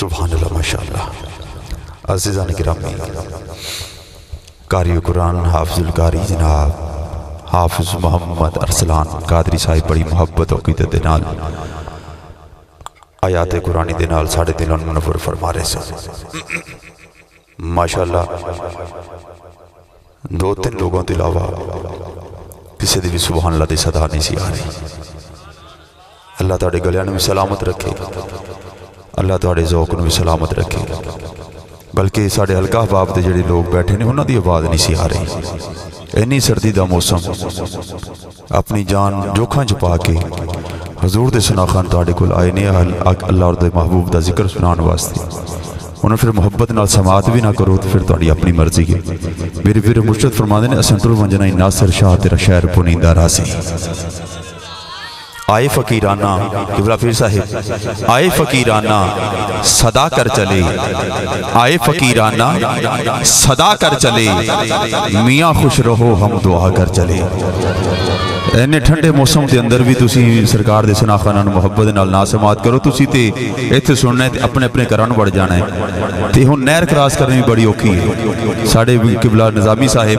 सुबहानल्ला माशा अजीज़ान कारी कुरान हाफजुल कारी जनाब, हाफिज मोहम्मद अरसलान कादरी बड़ी मुहब्बत अकीदत नाल। आयात कुरानी के नाल साढ़े दिलों मुनफर फरमा रहे सन माशाला दो तीन लोगों के अलावा किसी की भी सुबहानला सदा नहीं सी आ रही। अल्लाह ताड़े गलिया भी सलामत रखे। अल्लाह थोड़े जौक में सलामत रखे। बल्कि साढ़े हल्का हबाब के जो लोग बैठे ने उन्होंने आवाज़ नहीं सी आ रही। इन्नी सर्दी का मौसम, अपनी जान जोखा च पा के हजूर के सुनाखान थोड़े को आए ने अल्लाह महबूब का ज़िक्र सुनाने वास्ते। उन्हें फिर मुहब्बत नाल समात भी ना करो तो फिर थोड़ी अपनी मर्ज़ी है मेरे फिर मुर्शद फरमाते ने असंतुल वंजना नासर शाह तेरा शहर पुनीदा रासी आए फकीराना, किबला फिर साहिब। आए फकीराना, सदा कर चले। आए फकीराना, सदा कर चले। मियाँ खुश रहो, हम दुआ कर चले। इन्ने ठंडे मौसम के अंदर भी तुम सरकार के सनाखाना मुहब्बत ना समात करो। तुम तो इतने सुनना है अपने अपने घर बढ़ जाना है। तो हूँ नहर क्रॉस करनी भी बड़ी औखी है। साढ़े किबला निजामी साहेब,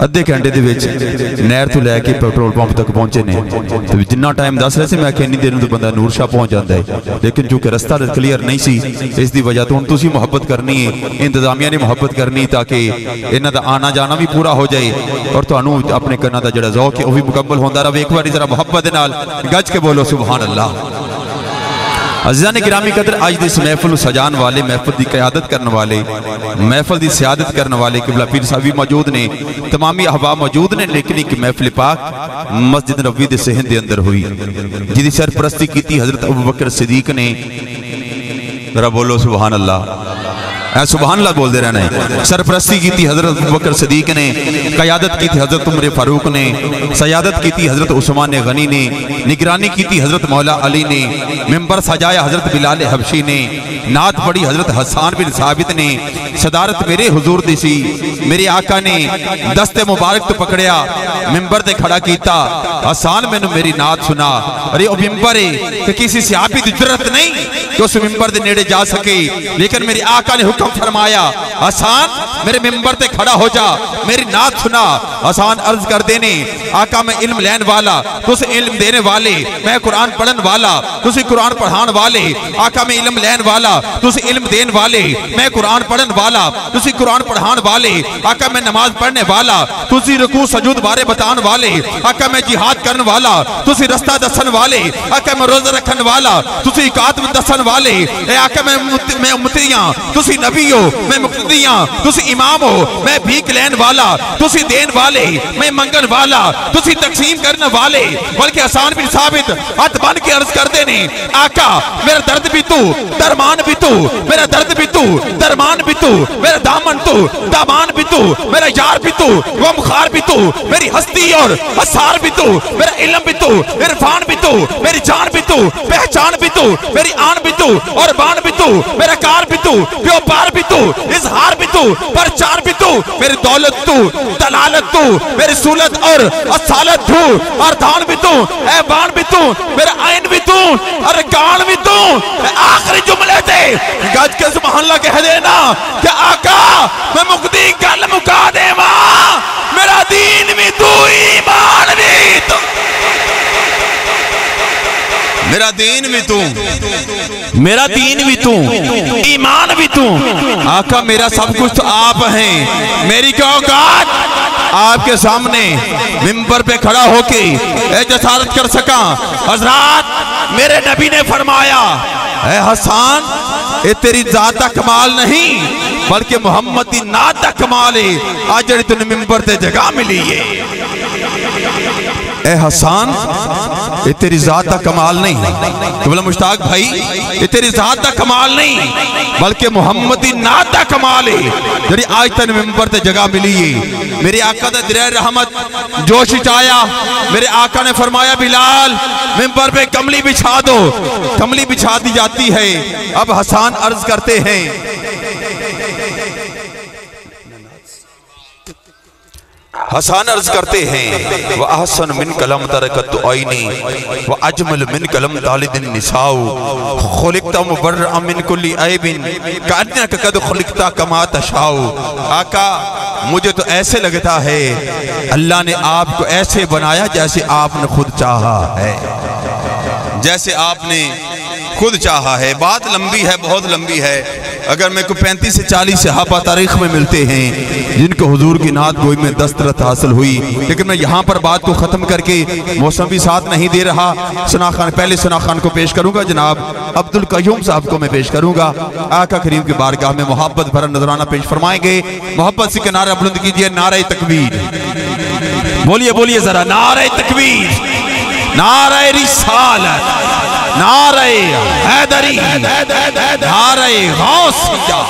अद्धे घंटे के नहर तो लैके पेट्रोल पंप तक पहुँचे ने। ਪੈਟਰੋਲ ਪੰਪ ਤੱਕ ਪਹੁੰਚੇ ਨੇ ਤੇ ਜਿੰਨਾ ਟਾਈਮ ਦੱਸ ਰਹੇ ਸੀ ਮੈਂ ਕਿ ਇੰਨੀ ਦੇਰ ਨੂੰ ਤਾਂ ਬੰਦਾ ਨੂਰ ਸ਼ਾਹ ਪਹੁੰਚ ਜਾਂਦਾ ਹੈ ਲੇਕਿਨ ਕਿਉਂਕਿ ਰਸਤਾ ਕਲੀਅਰ ਨਹੀਂ ਸੀ ਇਸ ਦੀ ਵਜ੍ਹਾ ਤੋਂ ਹੁਣ ਤੁਸੀਂ ਮੁਹੱਬਤ ਕਰਨੀ ਹੈ ਇੰਤਜ਼ਾਮੀਆਂ ਨੇ ਮੁਹੱਬਤ ਕਰਨੀ ਤਾਂ ਕਿ ਇਹਨਾਂ ਦਾ ਆਣਾ ਜਾਣਾ ਵੀ ਪੂਰਾ ਹੋ ਜਾਏ ਔਰ ਤੁਹਾਨੂੰ ਆਪਣੇ ਕੰਨਾਂ ਦਾ ਜਿਹੜਾ ਜ਼ੌਕ ਹੈ ਉਹ ਵੀ ਮੁਕੰਮਲ ਹੁੰਦਾ ਰਹੇ ਇੱਕ ਵਾਰੀ ਜ਼ਰਾ ਮੁਹੱਬਤ ਦੇ ਨਾਲ ਗੱਜ ਕੇ ਬੋਲੋ ਸੁਭਾਨ ਅੱਲਾਹ अजीजा ने गिरामी कदर अज इस महफल सजान वाले महफल की क्यादत करने वाले महफल की सियादत करने वाले किबला पीर साहब भी मौजूद ने तमामी हवा मौजूद ने लेकिन एक महफिल पाक मस्जिद नबी के सहन के अंदर हुई जिंद सरपरस्ती की हज़रत अबू बकर सदीक ने। बोलो सुबहान अल्लाह। सुबहान अल्लाह बोलते रहना है। सरपरस्ती की थी हज़रत बकर सदीक ने, कयादत की थी हज़रत उमर फारूक ने, सयादत की थी हज़रत उस्मान गनी ने, निगरानी की थी हज़रत मौला अली ने, मेंबर सजाया हज़रत बिलाल हबशी ने, नात पढ़ी हज़रत हसान बिन साबित ने, सदारत मेरे हजूर दी मेरे आका ने दस्ते मुबारक तो पकड़िया, मिंबर ते खड़ा किया हसान मैनू मेरी नात सुना, अरे ओ मिंबर है किसी सियाबी की ज़रूरत नहीं कि उस मिंबर के नेड़े जा सके, लेकिन मेरे आका ने हुक्म फरमाया, हसान, मेरे मिंबर ते खड़ा हो जा, मेरी नात सुना। हसान अर्ज़ कर देने, आका, मैं इल्म लैन वाला तुस इल्म देने वाले, मैं कुरान पढ़न वाला तुस कुरान पढ़ान वाले, आका, मैं इल्म लैन वाला तुस इल्म देन वाले, मैं कुरान पढ़न वाला तुस कुरान पढ़ान वाले, आका, मैं नमाज़ पढ़ने वाला तुसी रुकू, सजूद बारे बतान वाले, आका, मैं जिहाद करन वाला तुसी रस्ता दसन वाले, आका, मैं रोजा रखन वाला तुसी इकात दसन वाले आका, मैं मैं उम्मतियाँ तुसी नबी हो, मैं मुक्तदी हाँ। तुम इमाम हो, मैं भीख लैन वाला। तुम देन वाले, मैं मंगन वाला। तुम तकसीम करने वाले, बल्कि आसान भी साबित। हथ बन के अर्ज़ करते ने आका, मेरा दर्द भी तू, दरमान भी तू, मेरा दर्द भी तू, दरमान भी तू मेरा दामन तू, दामान भी तू मेरा यार भी तू वो मुखार भी तू मेरी हस्ती और असार भी तू मेरा इल्म भी तू इरफान भी तू मेरी जान भी तू पहचान भी तू मेरी आन भी तू और बान भी तू मेरा कार भी तू व्यापार भी तू इजहार भी तू प्रचार भी तू मेरी दौलत तू, दलालत तू, मेरी सूलत और असालत तू और दान भी तू ऐबान भी तू मेरा आइन भी तू और गान भी तू आखिरी जुमले थे। गज के सुबहान कह देना आका, मैं गल मुका देवा। मेरा दीन भी तू ईमान भी तू। मेरा दीन भी तू। मेरा दीन भी तू। ईमान भी तू। आका, मेरा सब कुछ तो आप हैं। मेरी क्या औकात? आपके सामने मिंबर पे खड़ा होके जसारत कर सका। हजरात, मेरे नबी ने फरमाया हसान ये तेरी जात का कमाल नहीं, बल्कि मोहम्मद की नात का कमाल है। आज जड़ी तुम मिंबर ते जगह मिली है। ए, हसान ये तेरी जात का कमाल नहीं। तो बोला, मुश्ताक भाई, ये तेरी जात का कमाल नहीं, बल्कि मोहम्मद नात का कमाल है। जड़ी आज तक मिंबर ते जगह मिली है। मेरे आका का दिल रहमत, जोश आया मेरे आका ने फरमाया, बिलाल मिंबर पे कमली बिछा दो। कमली बिछा दी जाती है। अब हसान अर्ज़ करते हैं। हसान अर्ज़ करते हैं वह अहसन मिन कलम तरकत आईनी वह अजमल मिन कलम तालिदिन निसाऊ खुलिकता मुबर अमिन कुल्ली ऐबिन कान्या का कद खुलिकता कमा तशाऊ आका, मुझे तो ऐसे लगता है, अल्लाह ने आपको ऐसे बनाया जैसे आपने खुद चाहा है। जैसे आपने खुद चाहा है। बात लंबी है, बहुत लंबी है। अगर मेरे को पैंतीस से चालीस सहाबा तारीख में मिलते हैं, जिनको हुजूर की नात गोई में दस्तरत हासिल हुई, लेकिन मैं यहाँ पर बात को ख़त्म करके मौसम भी साथ नहीं दे रहा, सुना खान, पहले सुना खान को पेश करूँगा, जनाब अब्दुल कयूम साहब को मैं पेश करूँगा। आका करीम की बारगाह में मोहब्बत भरा नजराना पेश फरमाएँगे। मोहब्बत से नारा बुलंद कीजिए, नारे तकबीर। बोलिए बोलिए जरा, नारे तकबीर, नारे रिसालत। नारे हैदरी नारे गौसिया